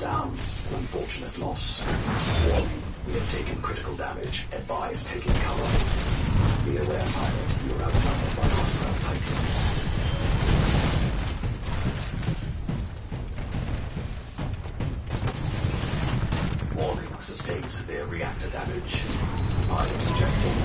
down. Unfortunate loss. Warning, We have taken critical damage. Advise taking cover. Be aware, pilot. You're outnumbered by hostile titans. Warning, sustained severe reactor damage. Pilot ejecting.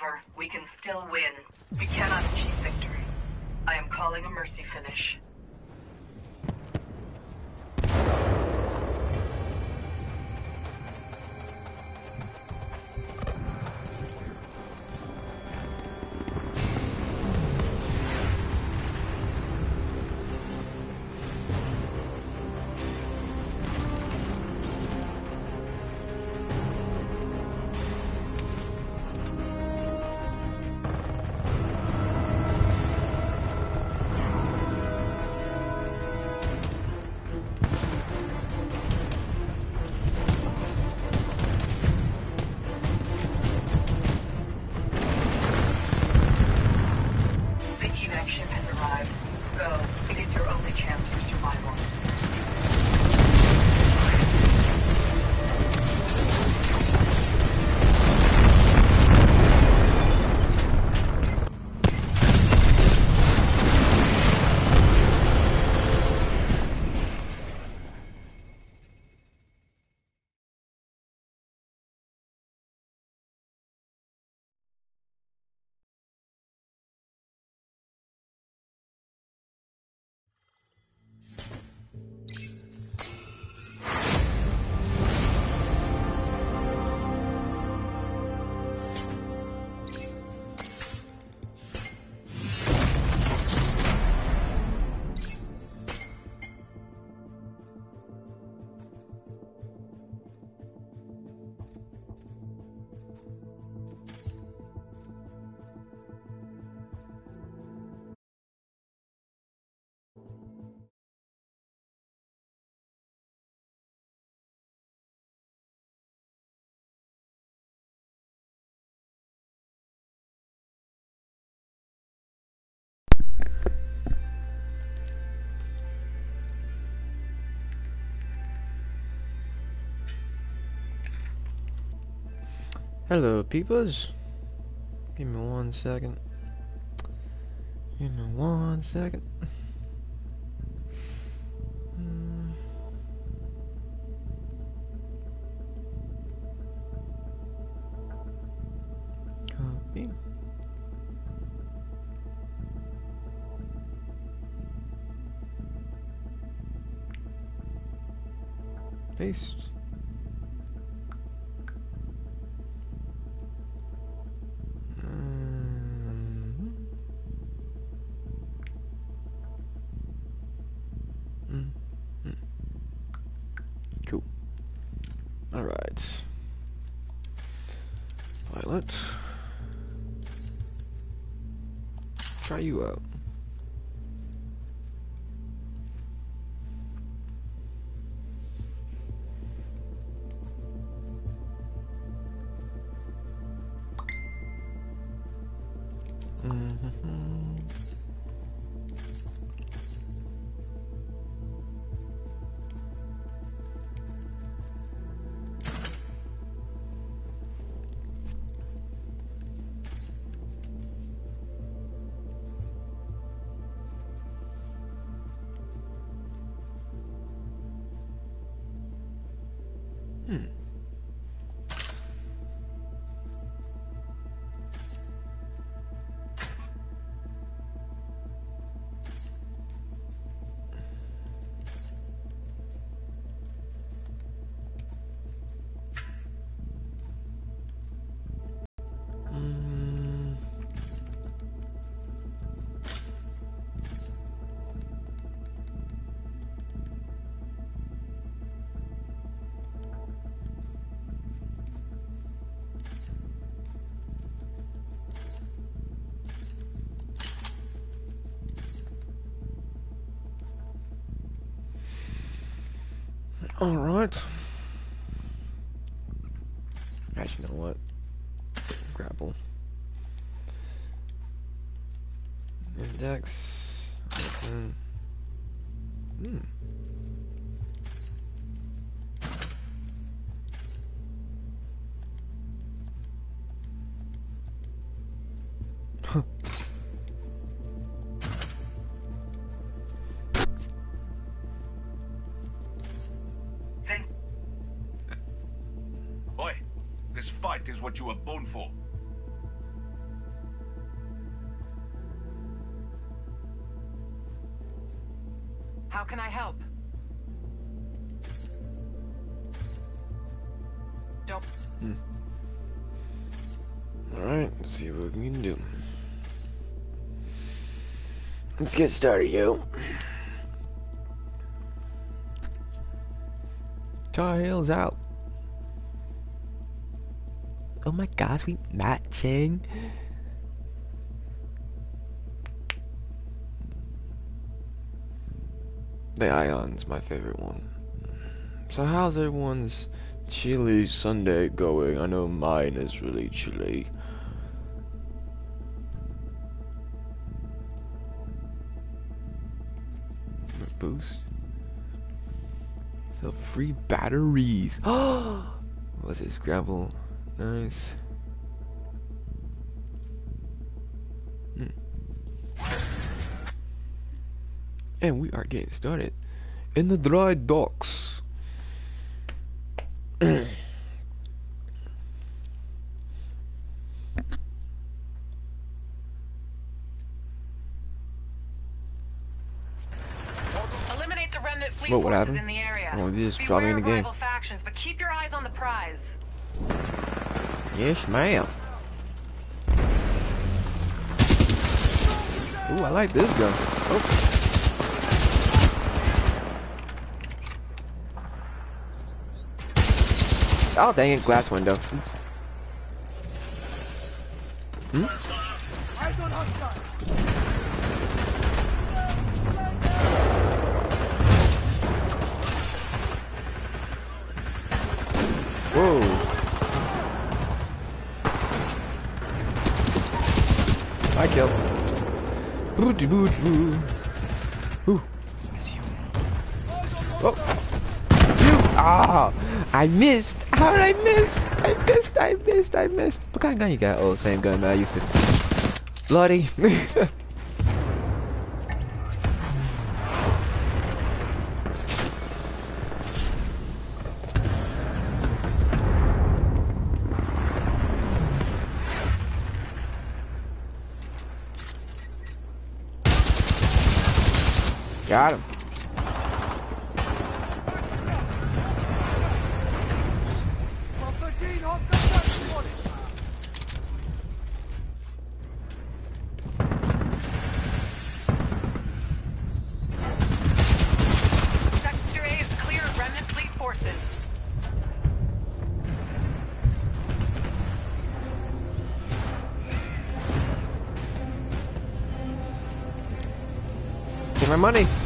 over. We can still win. We cannot achieve victory. I am calling a mercy finish. Hello, peepers. Give me one second. Give me one second. Hmm. Paste. All right. Actually, you know what? Grapple. Index. Is what you were born for. how can I help? Don't hmm. Alright, let's see what we can do. Let's get started, yo. Tar Heels out. My gosh, we matching. The Ion's my favorite one. So how's everyone's chilly Sunday going? I know mine is really chilly. Boost. So free batteries. What's this? Gravel. Nice. Hmm. And we are getting started in the dry docks. eliminate the remnant fleet What, what forces happened? in the area. Oh, they just Beware dropped me in the game. factions, but keep your eyes on the prize. Yes, ma'am. Ooh, I like this gun. Oh. Oh, dang it, glass window. Hmm? Whoa. Boo doo boo boo. Ooh. Oh. You. Ah. I missed. How did I miss? I missed, I missed, I missed. What kind of gun you got? Oh, same gun that I used to. Bloody. forces. Get my money.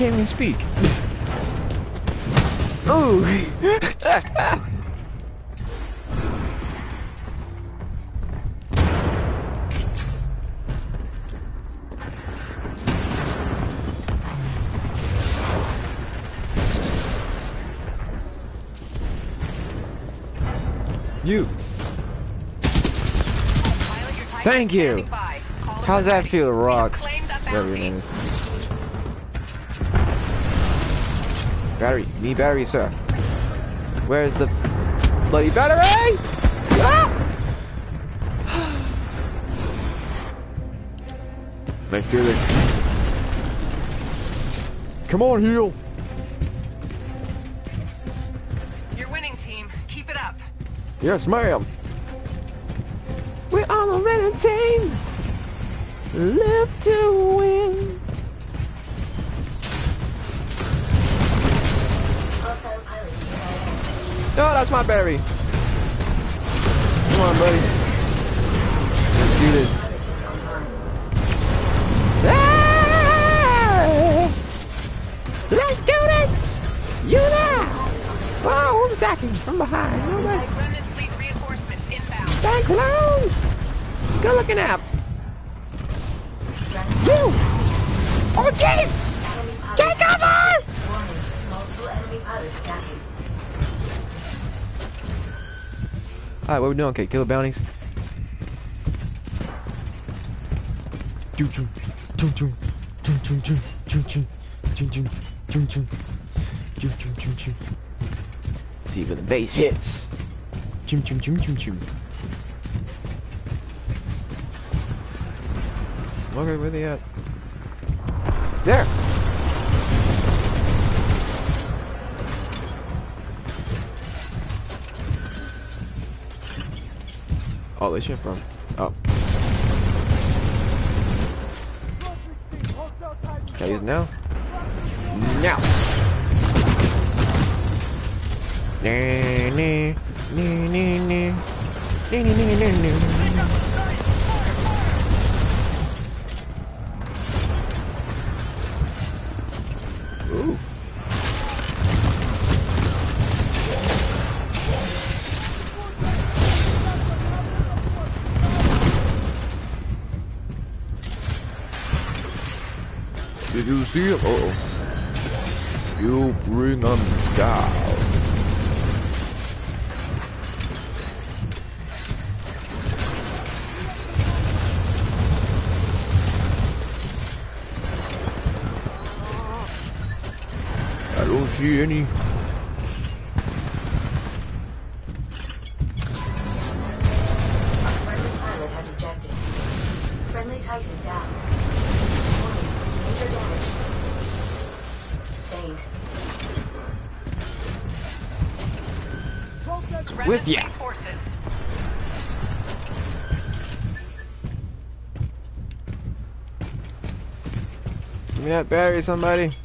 Can't even speak. Ooh! you. Pilot, your Titan Thank you. standing by. Call it How's that feel, Rocks? claimed that Whatever Battery, me battery, sir. Where's the bloody battery? Ah! Let's do this. Come on, heal. You're winning, team. Keep it up. Yes, ma'am. We're on a winning team. Live to win. Oh, that's my berry. Come on, buddy. Let's do this. Ah! Let's do this! You there! Oh, who's attacking from behind? Nobody. Remnant fleet reinforcements inbound. Stay close! Good looking out! Alright, what we doing? Okay, kill the bounties. See where the base hits. Choo choo choo choo choo. Okay, where they at? There. Oh, they shit from. Oh. Can I use now? Now. Nah, nah, nah, nah, nah. Nah, nah, nah, nah, nah, somebody.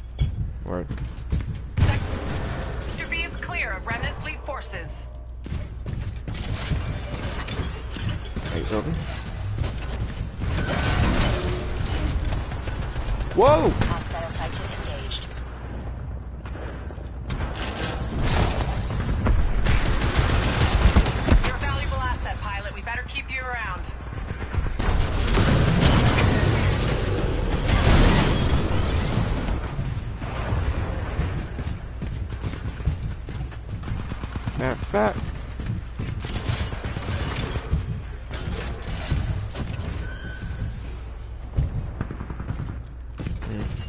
Hmm,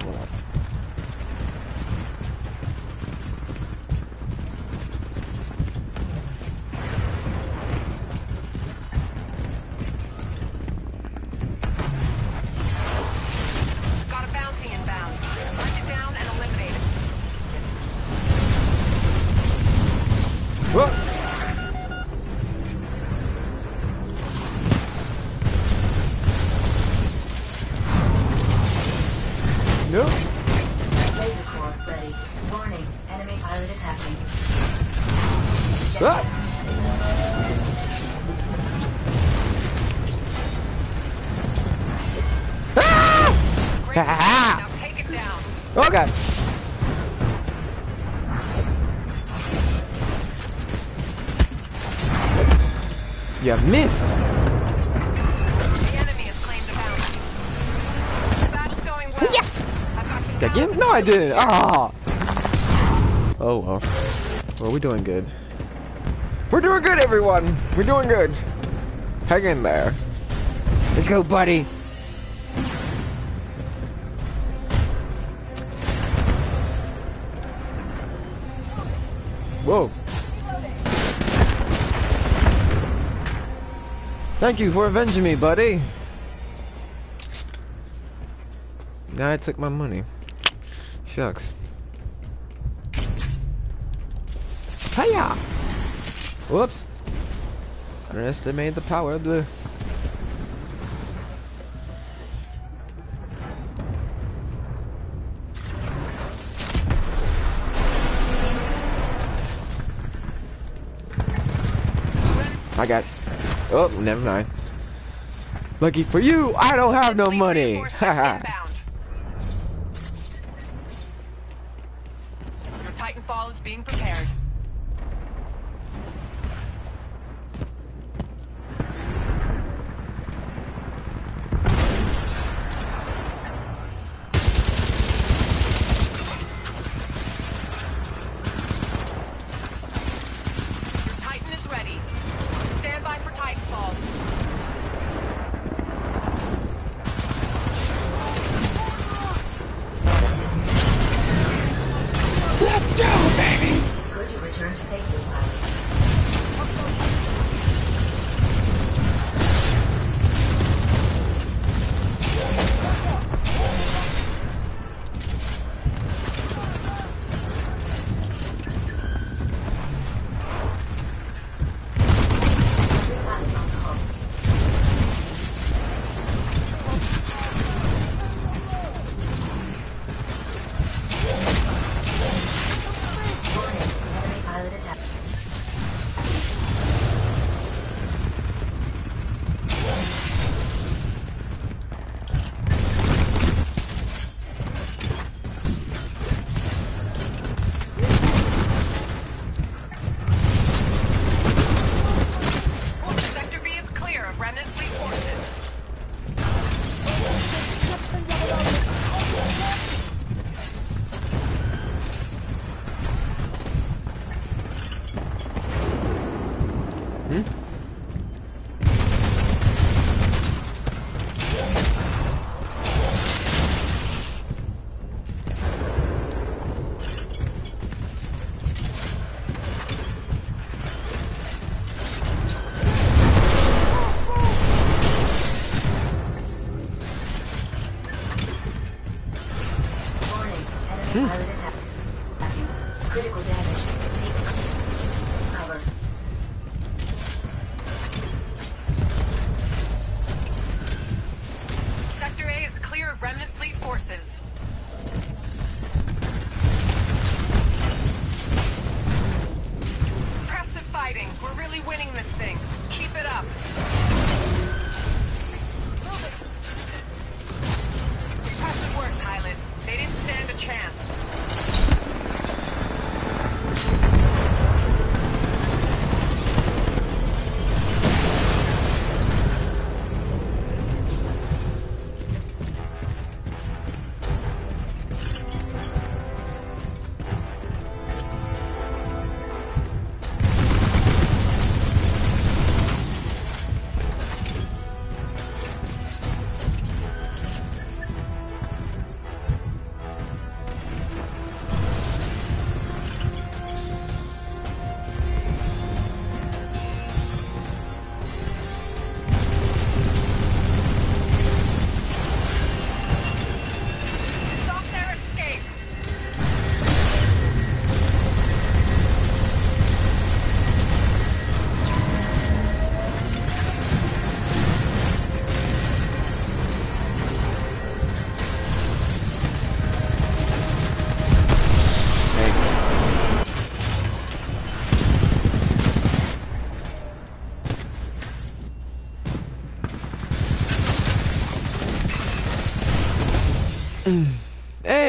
battle's going well. I've got Did I get him? No, I didn't. Ah. Oh well. Well, we're doing good. We're doing good, everyone. We're doing good. Hang in there. Let's go, buddy. Thank you for avenging me, buddy. Now I took my money. Shucks. Hiya! Whoops. Underestimated the power of the... I got... Oh, never mind. Lucky for you, I don't have no money. reinforcements Haha. inbound. Your Titanfall is being prepared.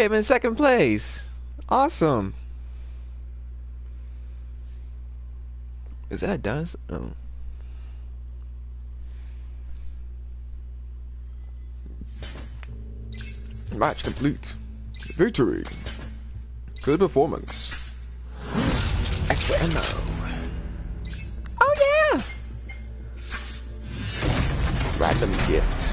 I'm in second place. Awesome. Is that does? Oh. Match complete. Victory. Good performance. Extra ammo. Oh yeah! Random gift.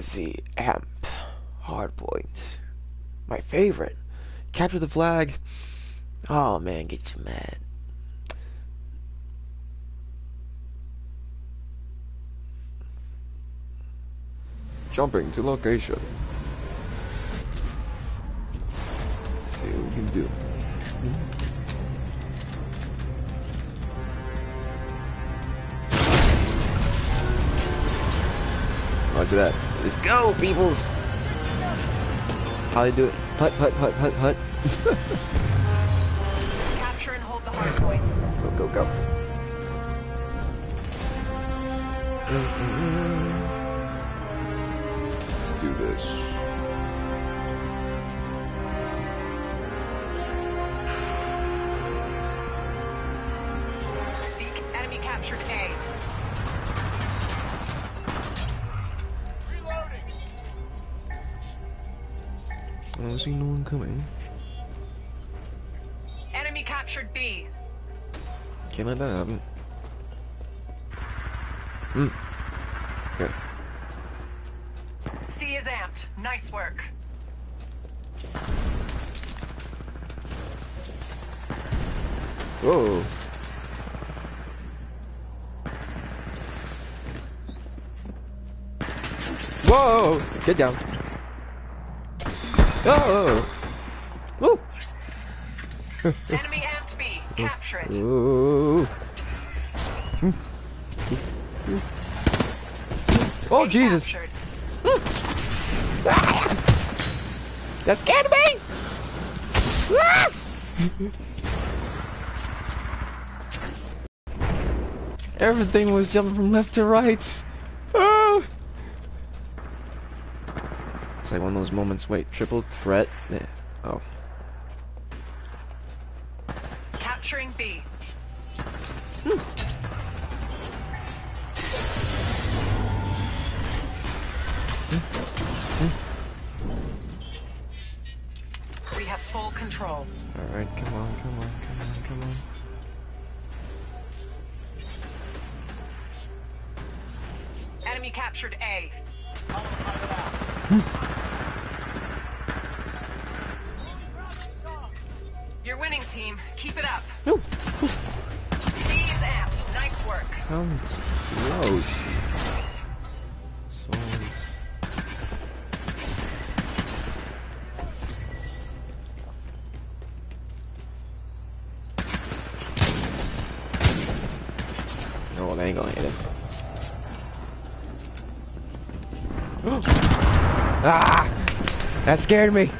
See. Amp. Hardpoint. My favorite. Capture the flag. Oh man, get you mad. Jumping to location. See what we can do. Hmm. Roger that. Let's go, peoples! How they do it? Hut, hut, hut, hut, hut. Capture and hold the hard points. go, go, go. Mm-hmm. Let's do this. coming. Enemy captured B. Can't let that happen. Hmm. Good. C is amped. Nice work. Whoa. Whoa! Get down. Oh! Enemy amped B. Capture it. Ooh. Oh A Jesus! That scared me! Ah! Everything was jumping from left to right. Ah! It's like one of those moments. Wait, triple threat. Yeah. Oh, Capturing B. We have full control. all right. Come on, come on, come on, come on. Enemy captured A. Nice work. sounds gross. Oh, ain't gonna hit him. ah! That scared me.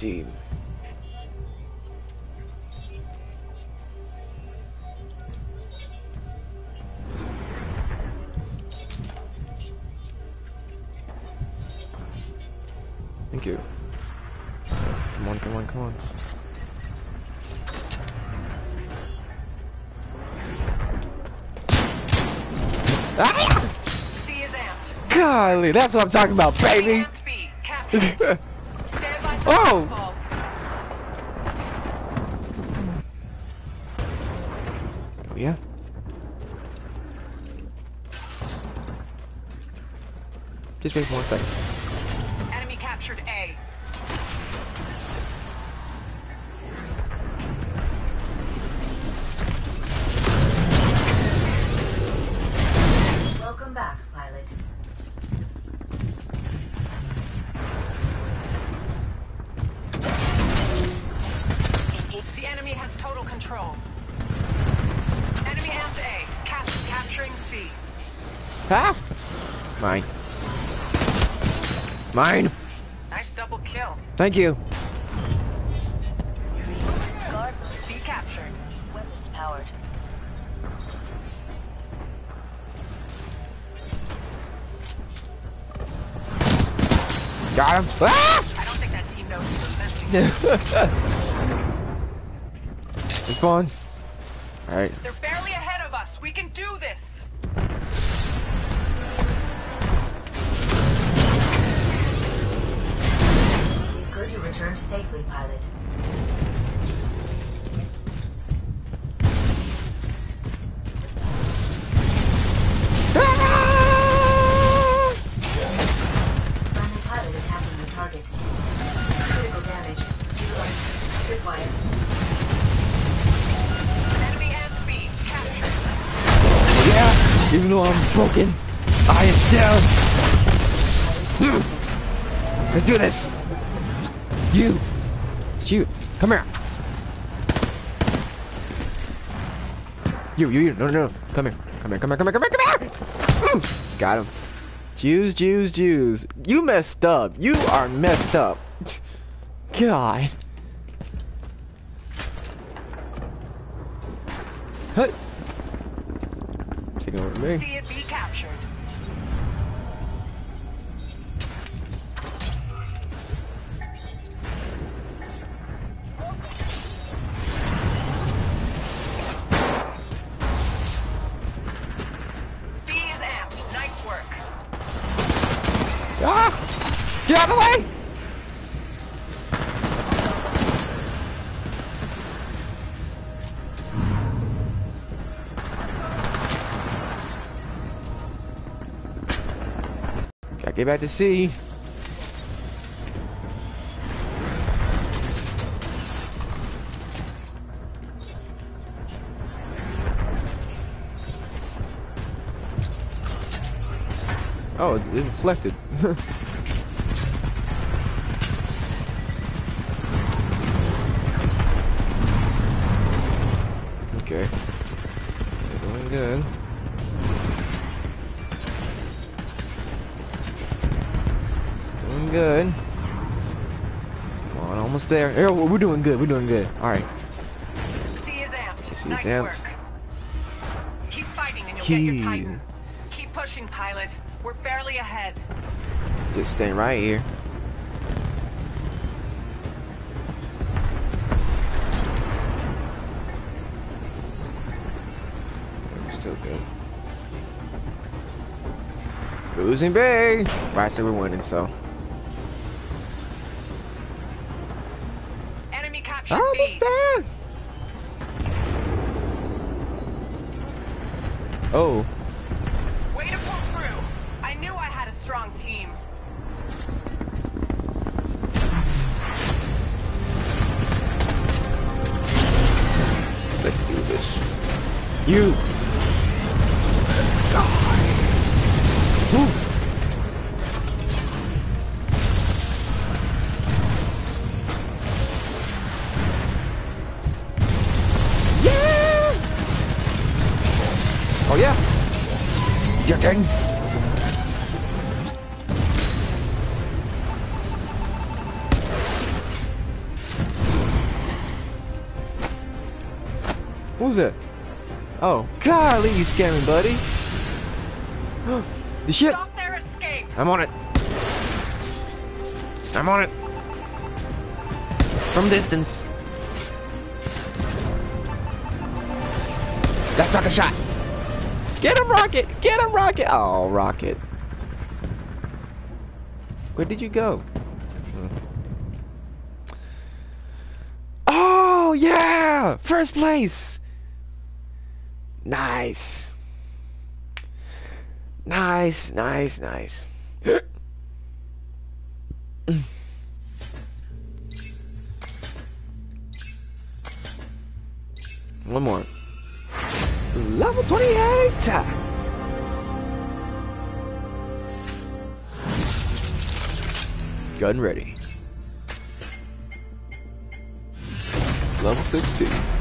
Team. Thank you. Come on, come on, come on. Ah! C is amped. Golly, that's what I'm talking about, baby! Amped B. Captured. Stand by for Oh! fall. Oh, yeah? Just wait for one second. Mine! Nice double kill. Thank you. Guard C captured. Weapons powered. Got him. Ah! I don't think that team knows it's fun. Alright. They're barely ahead of us. We can do this. Returned safely, pilot. You, you, you, no, no, no, come here, come here, come here, come here, come here, come here. Got him. Jews, Jews, Jews. You messed up. You are messed up. God. Hey. Taking over me. C and B captured. Get back to C. Oh, it reflected. there. Yeah, we're doing good. We're doing good. All right. C is amped. C is nice amped. work. Keep fighting and you'll Key. get your Titan. Keep pushing, pilot. We're barely ahead. Just staying right here. We're still good. Losing big. Right, so we're winning. So. Oh, Way to pull through. I knew I had a strong team. let's do this. You. Golly, you scared me, buddy. the ship. Stop their escape. I'm on it. I'm on it. From distance. That's not a shot. Get him, Rocket! Get him, Rocket! Oh, Rocket. Where did you go? Hmm. Oh, yeah! First place! Nice. Nice, nice, nice. One more. Level 28! Gun ready. Level 16.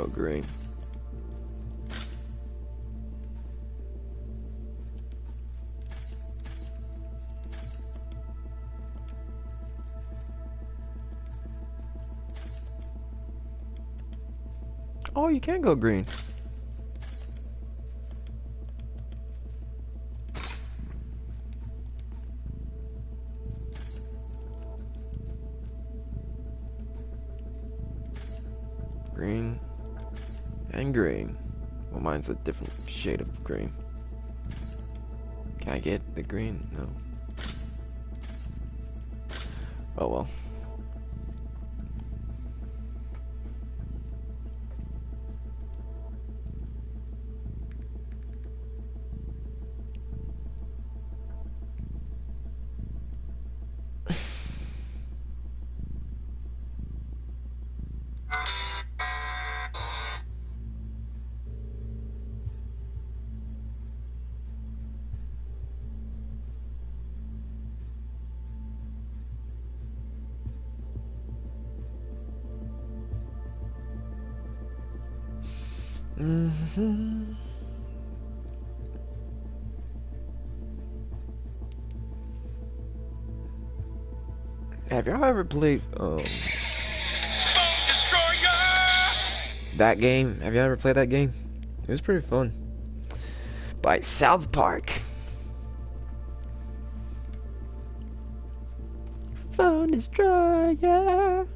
Go green. Oh, you can go green. A different shade of green. Can I get the green? No. Oh well. Y'all ever played um that game? Have y'all ever played that game? It was pretty fun. By South Park. Phone destroyer.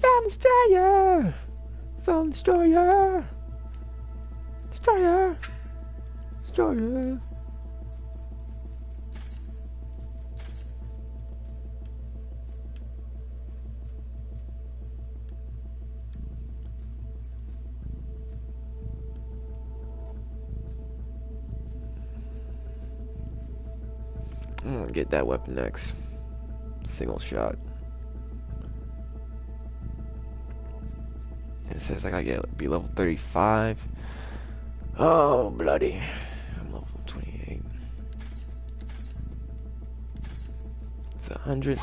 Phone destroyer. Phone destroyer. Destroyer. Destroyer. I'm get that weapon next. Single shot. It says I gotta get be level 35. Oh bloody. I'm level 28. It's a hundred.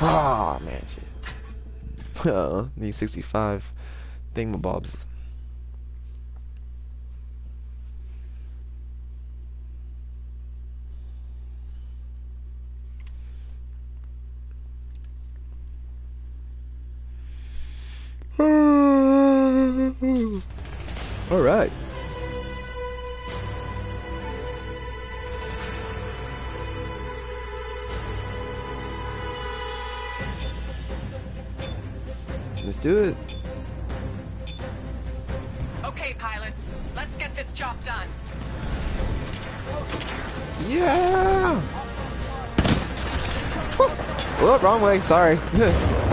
Ah man shit. Uh need 65 thingamabobs. Way. Sorry. Hmm.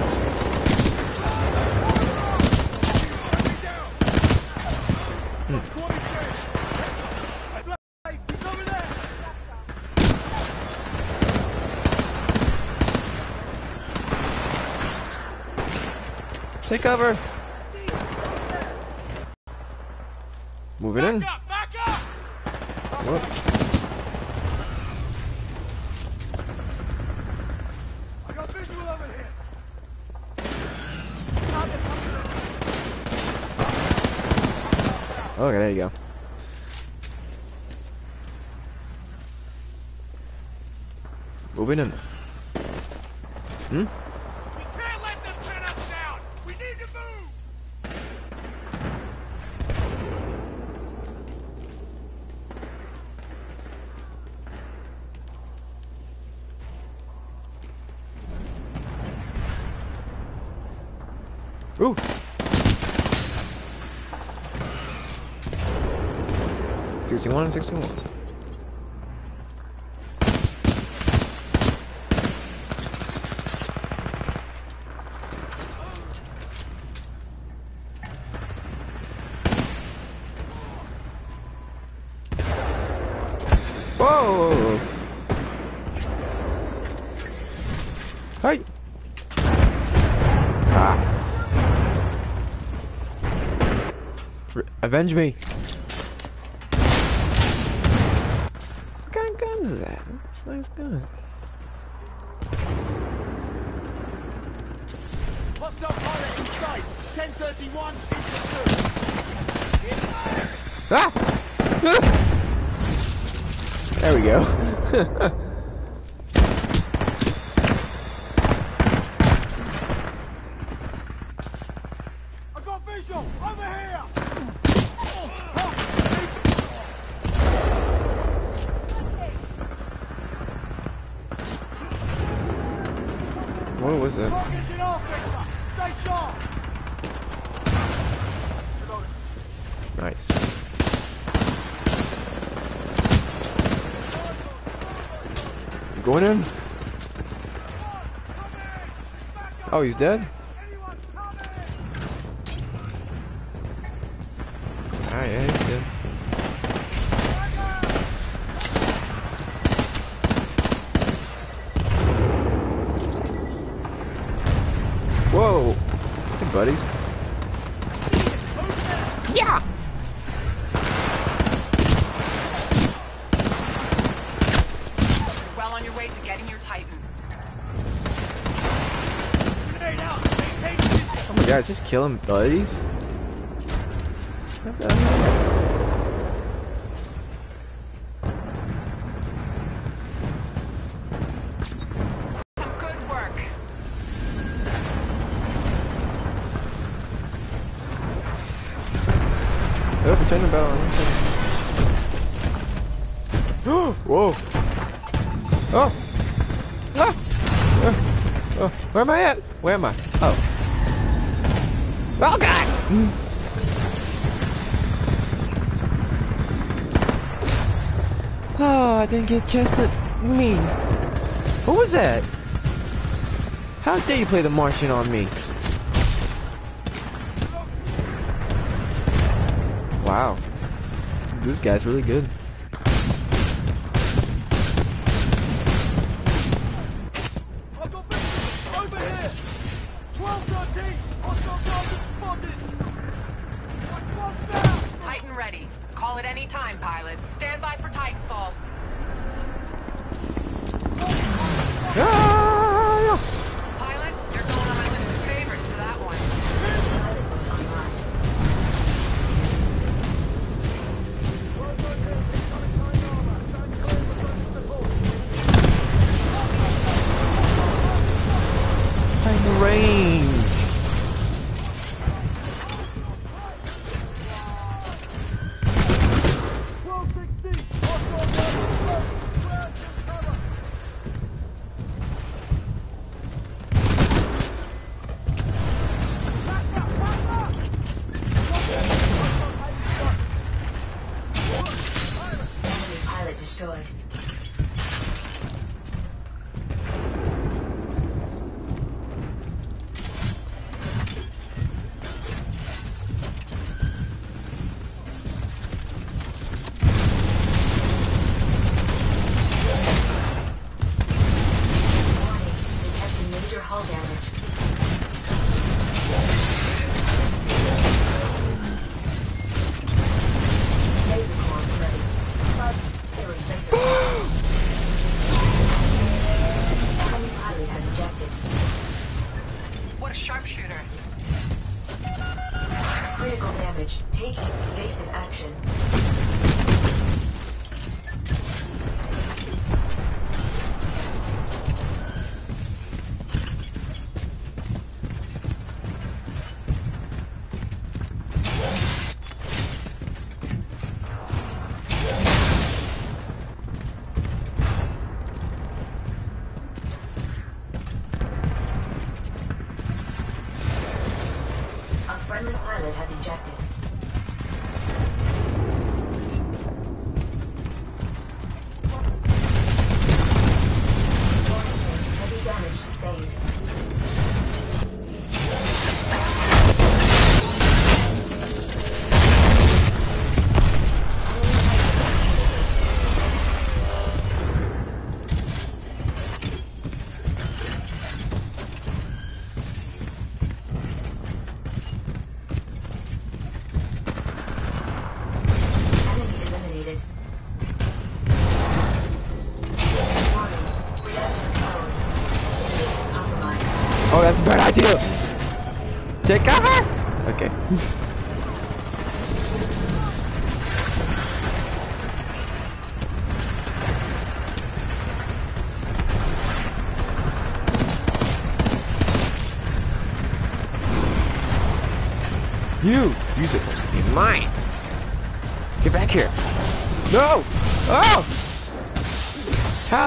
Take cover. Moving in. Back up! Back up! Whoop. I got visual over here! Okay, there you go. Moving in. Hmm? We can't let them pin us down! We need to move! Ooh. Sixty-one, sixty-one. Avenge me! What kind of gun is that? That's a nice gun. Hostile pilot in sight! 1031 Ah! Ah! There we go. I got visual! Over here! what was that? Target's in our sector! Stay sharp! Nice. In? Oh, he's dead? Alright, yeah, he's dead. Oh him, buddies? Get a chance to me. What was that? How dare you play the Martian on me? Wow. This guy's really good. Time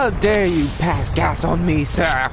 How dare you pass gas on me, sir?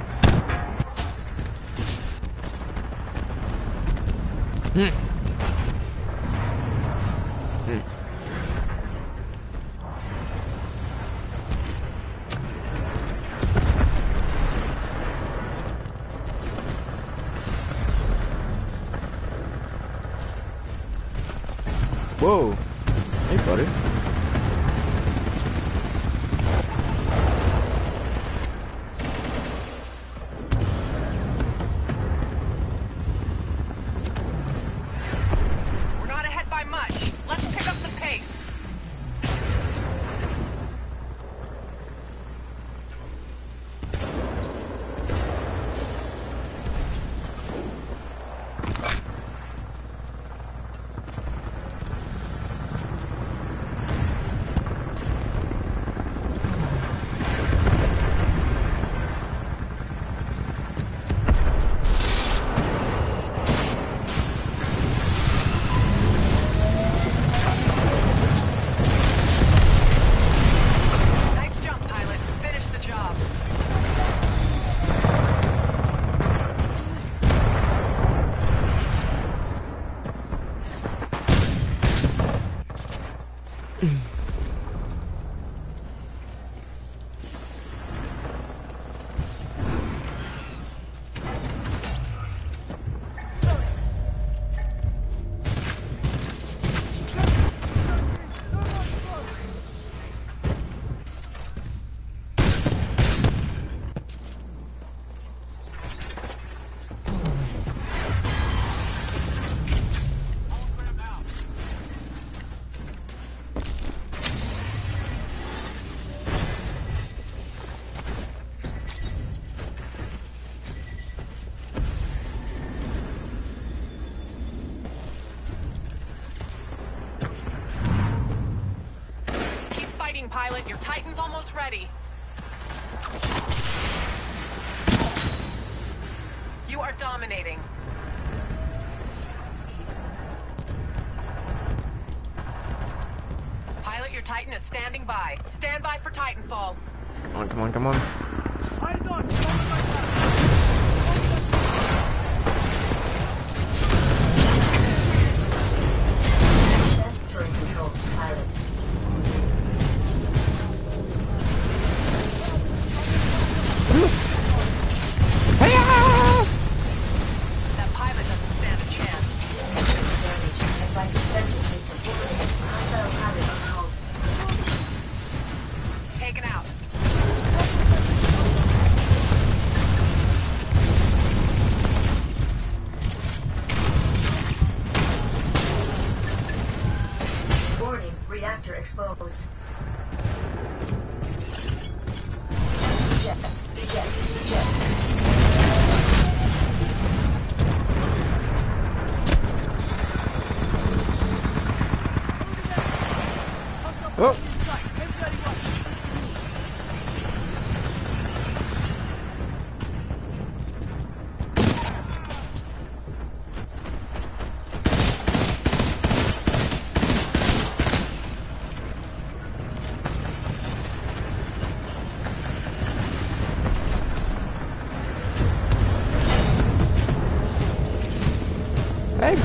Exposed.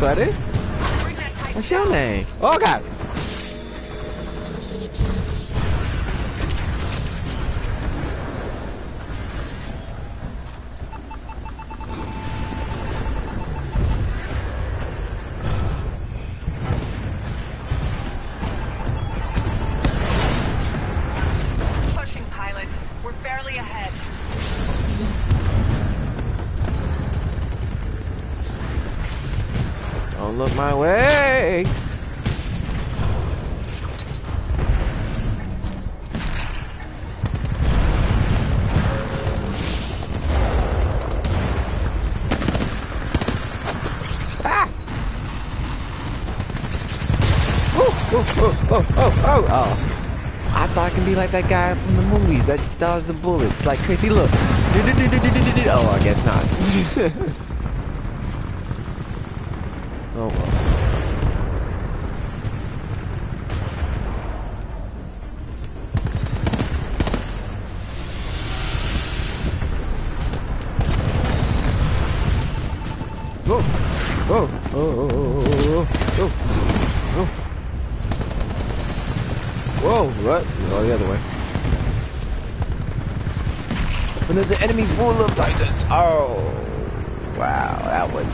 Buddy. What's your name? Oh, God. Like that guy from the movies that dodges the bullets like crazy. Look. Oh, I guess not. oh well. Whoa! Whoa! Oh, oh, oh, oh, oh, oh. oh, oh, oh. Whoa, what? Oh, the other way. When there's an enemy full of titans. Oh, wow, that was.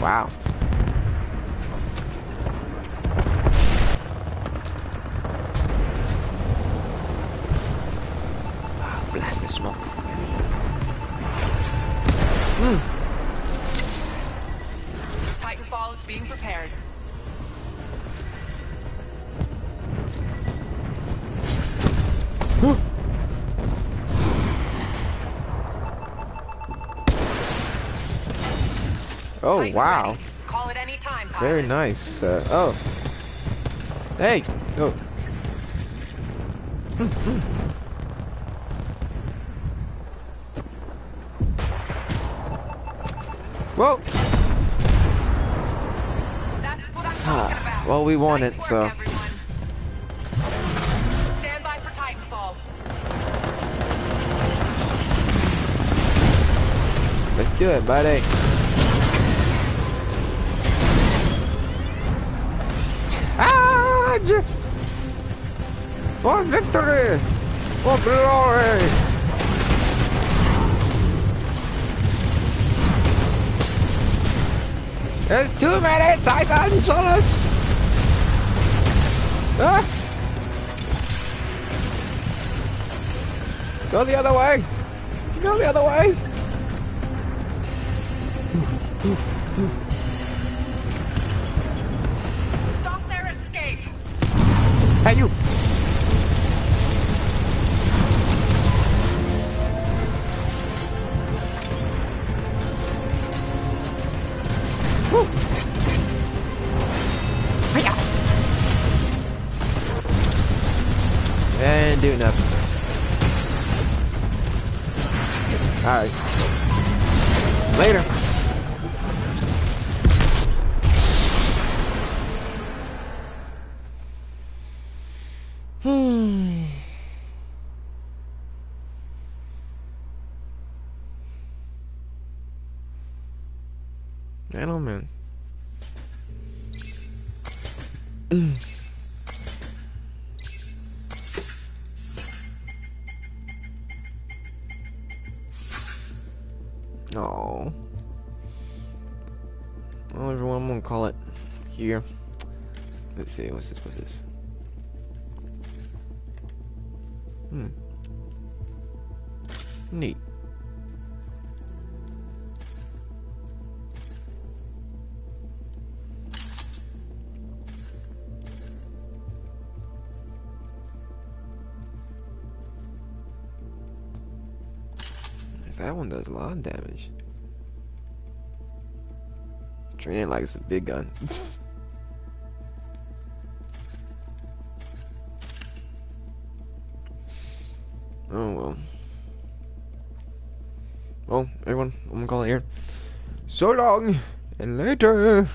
Wow. Wow. Call it any time. Very nice. Uh, oh. Hey! Oh. Whoa! That's what I'm Ah, well, we won Nice it, work, so- everyone. Stand by for Titanfall. Let's do it, buddy. For victory! For glory! There's too many titans on us! Ah! Go the other way! Go the other way! Hey, you! Let's see, what's this, what's this? Hmm. Neat. That one does a lot of damage. Training like it's a big gun. oh well. Well, everyone, I'm gonna call it here. So long, and later.